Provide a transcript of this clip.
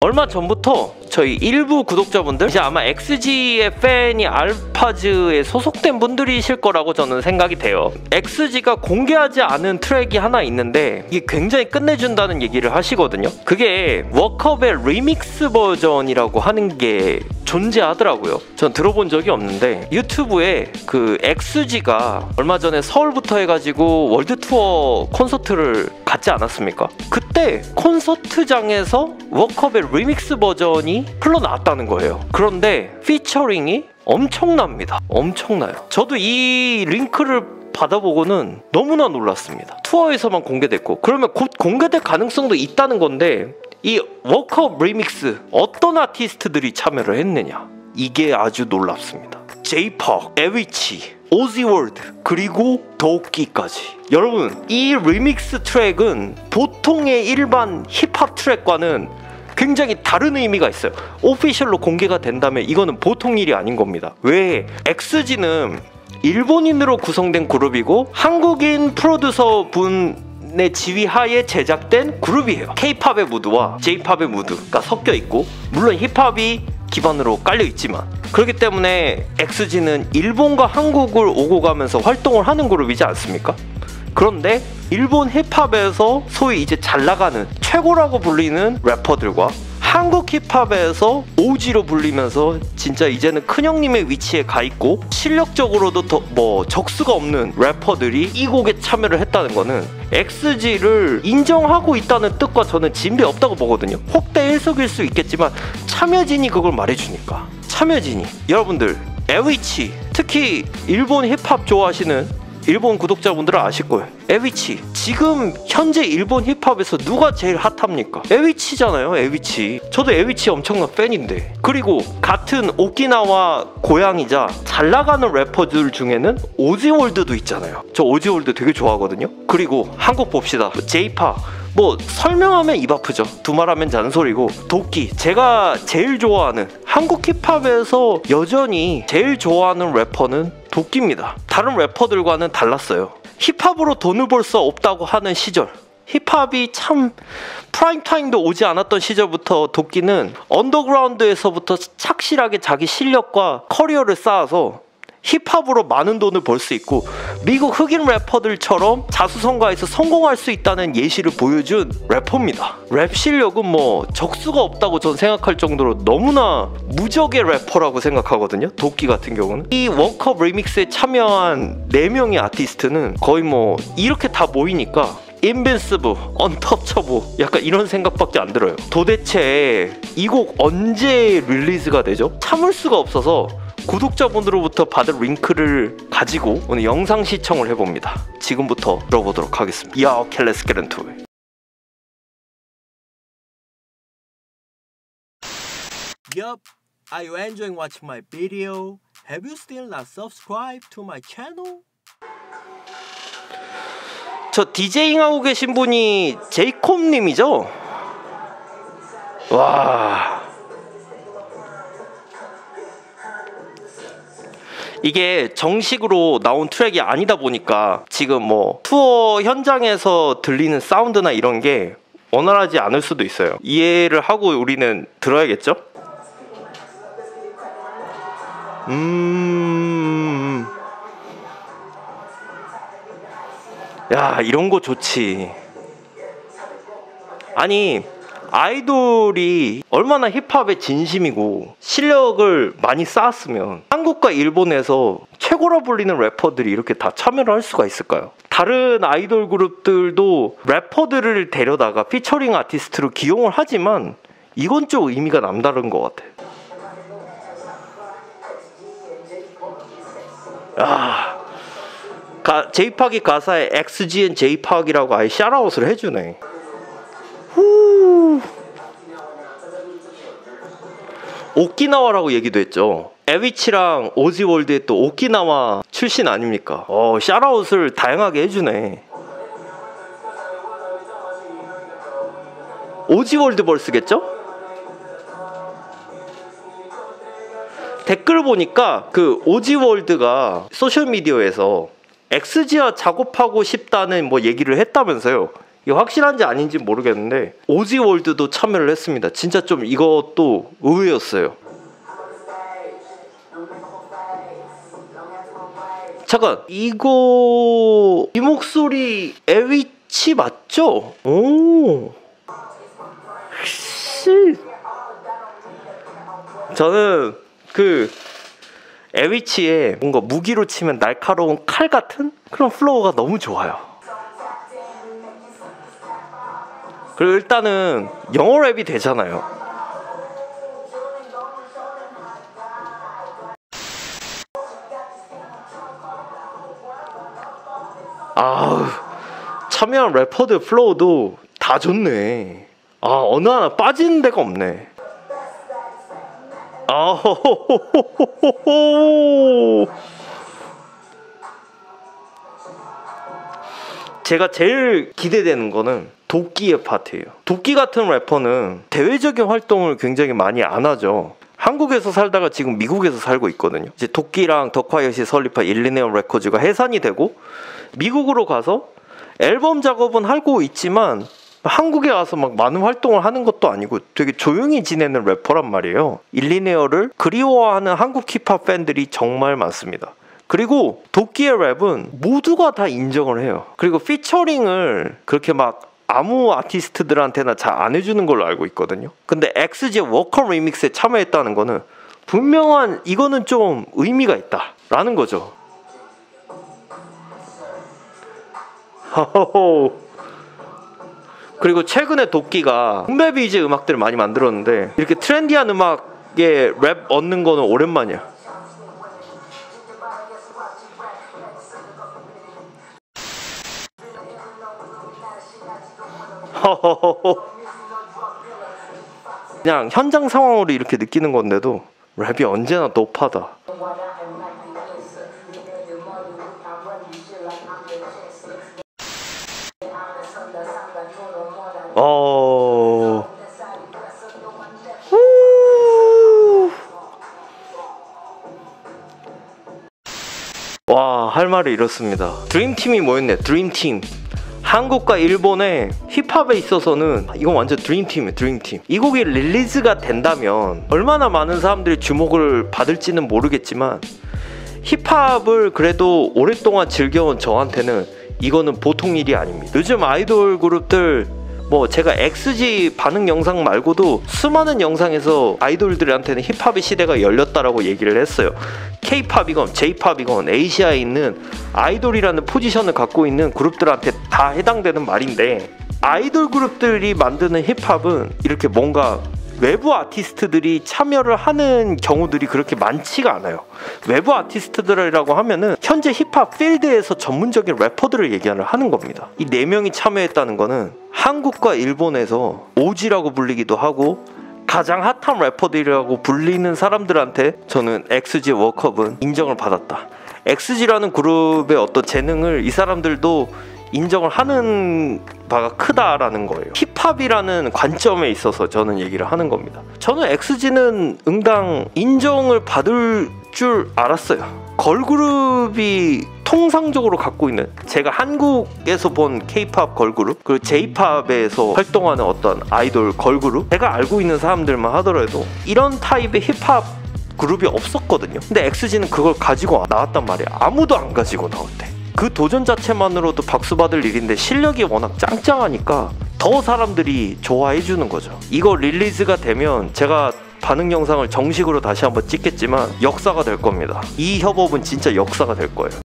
얼마 전부터 저희 일부 구독자분들 이제 아마 XG의 팬인 알파즈에 소속된 분들이실 거라고 저는 생각이 돼요. XG가 공개하지 않은 트랙이 하나 있는데 이게 굉장히 끝내준다는 얘기를 하시거든요. 그게 WOKE UP의 리믹스 버전이라고 하는 게 존재하더라고요. 전 들어본 적이 없는데 유튜브에 그 XG가 얼마 전에 서울부터 해가지고 월드 투어 콘서트를 갔지 않았습니까? 그때 콘서트장에서 WOKE UP의 리믹스 버전이 흘러나왔다는 거예요. 그런데 피처링이 엄청납니다. 엄청나요. 저도 이 링크를 받아보고는 너무나 놀랐습니다. 투어에서만 공개됐고 그러면 곧 공개될 가능성도 있다는 건데 이 WOKE UP 리믹스 어떤 아티스트들이 참여를 했느냐 이게 아주 놀랍습니다. 제이팍, 에위치, 오지월드 그리고 도끼까지 여러분 이 리믹스 트랙은 보통의 일반 힙합 트랙과는 굉장히 다른 의미가 있어요. official로 공개가 된다면 이거는 보통 일이 아닌 겁니다. 왜? XG는 일본인으로 구성된 그룹이고 한국인 프로듀서 분 의 지휘하에 제작된 그룹이에요. K-팝의 무드와 J-팝의 무드가 섞여 있고 물론 힙합이 기반으로 깔려 있지만 그렇기 때문에 XG는 일본과 한국을 오고 가면서 활동을 하는 그룹이지 않습니까? 그런데 일본 힙합에서 소위 이제 잘 나가는 최고라고 불리는 래퍼들과 한국 힙합에서 OG로 불리면서 진짜 이제는 큰형님의 위치에 가 있고 실력적으로도 더 뭐 적수가 없는 래퍼들이 이 곡에 참여를 했다는 거는 XG를 인정하고 있다는 뜻과 저는 진배 없다고 보거든요. 확대 해석일 수 있겠지만 참여진이 그걸 말해주니까 참여진이 여러분들 에위치 특히 일본 힙합 좋아하시는 일본 구독자분들은 아실 거예요. 에위치. 지금 현재 일본 힙합에서 누가 제일 핫합니까? 에위치잖아요, 에위치. 저도 에위치 엄청난 팬인데. 그리고 같은 오키나와 고향이자 잘 나가는 래퍼들 중에는 오지월드도 있잖아요. 저 오지월드 되게 좋아하거든요. 그리고 한국 봅시다. 제이팍. 뭐 설명하면 입 아프죠. 두말하면 잔소리고 도끼 제가 제일 좋아하는 한국 힙합에서 여전히 제일 좋아하는 래퍼는 도끼입니다. 다른 래퍼들과는 달랐어요. 힙합으로 돈을 벌 수 없다고 하는 시절. 힙합이 참 프라임 타임도 오지 않았던 시절부터 도끼는 언더그라운드에서부터 착실하게 자기 실력과 커리어를 쌓아서 힙합으로 많은 돈을 벌 수 있고 미국 흑인 래퍼들처럼 자수성가해서 성공할 수 있다는 예시를 보여준 래퍼입니다. 랩 실력은 뭐 적수가 없다고 전 생각할 정도로 너무나 무적의 래퍼라고 생각하거든요. 도끼 같은 경우는 이 WOKE UP 리믹스에 참여한 4명의 아티스트는 거의 뭐 이렇게 다 모이니까 invincible, untouchable 약간 이런 생각밖에 안 들어요. 도대체 이 곡 언제 release가 되죠? 참을 수가 없어서 구독자분들로부터 받은 링크를 가지고 오늘 영상 시청을 해봅니다. 지금부터 들어보도록 하겠습니다. 야, 오케이, let's get into it. Yup, are you enjoying watching my video? Have you still not subscribed to my channel? 저 디제잉 하고 계신 분이 제이콥 님이죠? 와. 이게 정식으로 나온 트랙이 아니다 보니까 지금 뭐 투어 현장에서 들리는 사운드나 이런 게 원활하지 않을 수도 있어요. 이해를 하고 우리는 들어야겠죠? 음. 야, 이런 거 좋지. 아니, 아이돌이 얼마나 힙합에 진심이고 실력을 많이 쌓았으면 한국과 일본에서 최고로 불리는 래퍼들이 이렇게 다 참여를 할 수가 있을까요? 다른 아이돌 그룹들도 래퍼들을 데려다가 피처링 아티스트로 기용을 하지만 이건 좀 의미가 남다른 것 같아요. 아, 가, 제이팍이 가사에 XGN 제이팍이라고 아예 샤라웃을 해주네. 오키나와라고 얘기도 했죠. 에위치랑 오지월드의 또 오키나와 출신 아닙니까? 어, 샤라웃을 다양하게 해주네. 오지월드 verse겠죠? 댓글 보니까 그 오지월드가 소셜미디어에서 엑스지와 작업하고 싶다는 뭐 얘기를 했다면서요. 이게 확실한지 아닌지 모르겠는데 오지월드도 참여를 했습니다. 진짜 좀 이것도 의외였어요. 잠깐 이거 이 목소리 에위치 맞죠? 오. 씨. 저는 그 에위치의 뭔가 무기로 치면 날카로운 칼 같은 그런 flow가 너무 좋아요. 그리고 일단은 영어 랩이 되잖아요. 아우 참여한 래퍼들 flow도 다 좋네. 아 어느 하나 빠지는 데가 없네. 아 호호호호호호. 제가 제일 기대되는 거는 도끼의 파트예요. 도끼 같은 래퍼는 대외적인 활동을 굉장히 많이 안 하죠. 한국에서 살다가 지금 미국에서 살고 있거든요. 이제 도끼랑 더콰이엇이 설립한 일리네어 레코즈가 해산이 되고 미국으로 가서 앨범 작업은 하고 있지만 한국에 와서 막 많은 활동을 하는 것도 아니고 되게 조용히 지내는 래퍼란 말이에요. 일리네어를 그리워하는 한국 힙합 팬들이 정말 많습니다. 그리고 도끼의 랩은 모두가 다 인정을 해요. 그리고 피처링을 그렇게 막 아무 아티스트들한테나 잘 안 해주는 걸로 알고 있거든요. 근데 엑스제 워커 리믹스에 참여했다는 거는 분명한 이거는 좀 의미가 있다라는 거죠. 그리고 최근에 도끼가 홈베비즈 음악들을 많이 만들었는데 이렇게 트렌디한 음악에 랩 얹는 거는 오랜만이야. 그냥 현장 상황으로 이렇게 느끼는 건데도 랩이 언제나 dope하다. 어. 와, 할 말이 이렇습니다. 드림팀이 뭐였네? 드림팀. 한국과 일본의 힙합에 있어서는 이건 완전 드림팀이에요 드림팀. 이 곡이 릴리즈가 된다면 얼마나 많은 사람들이 주목을 받을지는 모르겠지만 힙합을 그래도 오랫동안 즐겨온 저한테는 이거는 보통 일이 아닙니다. 요즘 아이돌 그룹들 뭐 제가 XG 반응 영상 말고도 수많은 영상에서 아이돌들한테는 힙합의 시대가 열렸다라고 얘기를 했어요. K-팝이건 J-팝이건 에이시아에 있는 아이돌이라는 포지션을 갖고 있는 그룹들한테 다 해당되는 말인데 아이돌 그룹들이 만드는 힙합은 이렇게 뭔가 외부 아티스트들이 참여를 하는 경우들이 그렇게 많지가 않아요. 외부 아티스트들이라고 하면은 현재 힙합 필드에서 전문적인 래퍼들을 얘기를 하는 겁니다. 이 네 명이 참여했다는 거는 한국과 일본에서 오지라고 불리기도 하고 가장 핫한 래퍼들이라고 불리는 사람들한테 저는 XG 워컵은 인정을 받았다. XG라는 그룹의 어떤 재능을 이 사람들도 인정을 하는 바가 크다라는 거예요. 힙합이라는 관점에 있어서 저는 얘기를 하는 겁니다. 저는 XG는 응당 인정을 받을 줄 알았어요. 걸그룹이 통상적으로 갖고 있는 제가 한국에서 본 K-팝 걸그룹 그리고 J-팝에서 활동하는 어떤 아이돌 걸그룹 제가 알고 있는 사람들만 하더라도 이런 타입의 힙합 그룹이 없었거든요. 근데 XG는 그걸 가지고 나왔단 말이야. 아무도 안 가지고 나왔대. 그 도전 자체만으로도 박수 받을 일인데 실력이 워낙 짱짱하니까 더 사람들이 좋아해 주는 거죠. 이거 릴리즈가 되면 제가 반응 영상을 정식으로 다시 한번 찍겠지만 역사가 될 겁니다. 이 협업은 진짜 역사가 될 거예요.